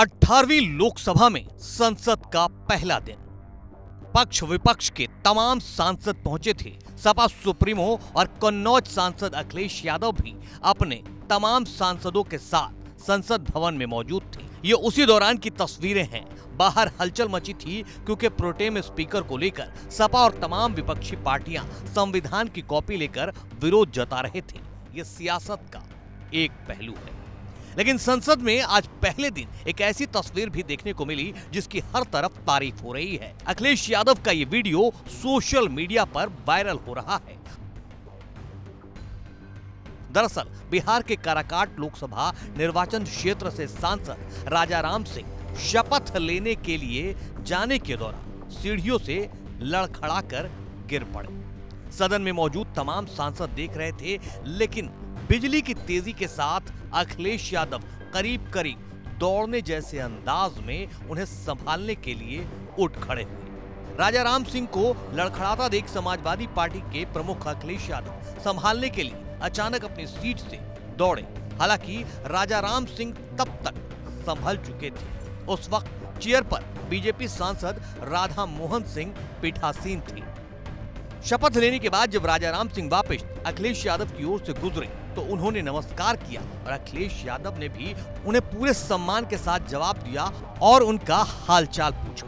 18वीं लोकसभा में संसद का पहला दिन। पक्ष विपक्ष के तमाम सांसद पहुँचे थे। सपा सुप्रीमो और कन्नौज सांसद अखिलेश यादव भी अपने तमाम सांसदों के साथ संसद भवन में मौजूद थे। ये उसी दौरान की तस्वीरें हैं। बाहर हलचल मची थी क्योंकि प्रोटेम स्पीकर को लेकर सपा और तमाम विपक्षी पार्टियाँ संविधान की कॉपी लेकर विरोध जता रहे थे। ये सियासत का एक पहलू है। लेकिन संसद में आज पहले दिन एक ऐसी तस्वीर भी देखने को मिली जिसकी हर तरफ़ तारीफ़ हो रही है। अखिलेश यादव का ये वीडियो सोशल मीडिया पर वायरल हो रहा है। दरअसल, बिहार के काराकाट लोकसभा निर्वाचन क्षेत्र से सांसद राजा राम सिंह शपथ लेने के लिए जाने के दौरान सीढ़ियों से लड़खड़ाकर गिर पड़े। सदन में मौजूद तमाम सांसद देख रहे थे, लेकिन बिजली की तेज़ी के साथ अखिलेश यादव करीब करीब दौड़ने जैसे अंदाज में उन्हें संभालने के लिए उठ खड़े हुए। राजा राम सिंह को लड़खड़ाता देख समाजवादी पार्टी के प्रमुख अखिलेश यादव संभालने के लिए अचानक अपनी सीट से दौड़े। हालाँकि राजा राम सिंह तब तक संभल चुके थे। उस वक्त चेयर पर बीजेपी सांसद राधा मोहन सिंह पीठासीन थी। शपथ लेने के बाद जब राजा राम सिंह वापस अखिलेश यादव की ओर से गुजरे तो उन्होंने नमस्कार किया और अखिलेश यादव ने भी उन्हें पूरे सम्मान के साथ जवाब दिया और उनका हालचाल पूछा।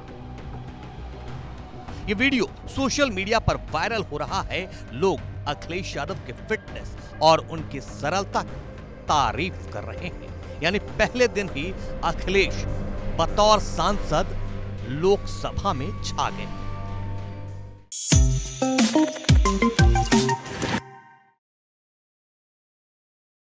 ये वीडियो सोशल मीडिया पर वायरल हो रहा है। लोग अखिलेश यादव के फिटनेस और उनकी सरलता की तारीफ़ कर रहे हैं। यानी पहले दिन ही अखिलेश बतौर सांसद लोकसभा में छा गए।